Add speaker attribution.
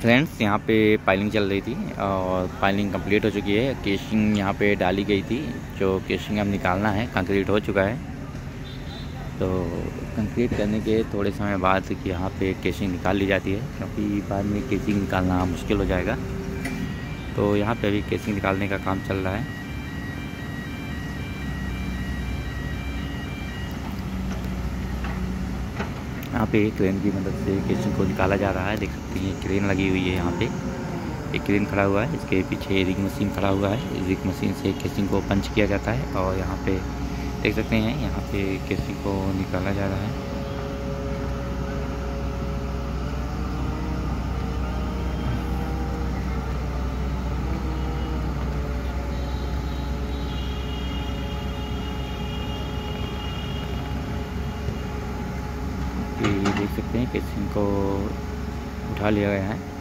Speaker 1: Friends, यहाँ पे piling चल रही थी और पाइलिंग कंप्लीट हो चुकी है। केशिंग यहाँ पे डाली गई थी, जो केशिंग अब निकालना है। कंक्रीट हो चुका है। तो कंक्रीट करने के थोड़े समय बाद यहाँ पे केशिंग निकाल ली जाती है, क्योंकि बाद में केशिंग निकालना मुश्किल हो जाएगा। तो यहाँ पे अभी केशिंग निकालने का काम चल रहा है। यहाँ पे क्रेन की मदद से केसिंग को निकाला जा रहा है। देख सकते हैं क्रेन लगी हुई है यहाँ पे। एक क्रेन खड़ा हुआ है, इसके पीछे रिग मशीन खड़ा हुआ है। रिग मशीन से केसिंग को पंच किया जाता है और यहाँ पे देख सकते हैं, यहाँ पे केसिंग को निकाला जा रहा है। कि देख सकते हैं कि इनको उठा लिया गया है।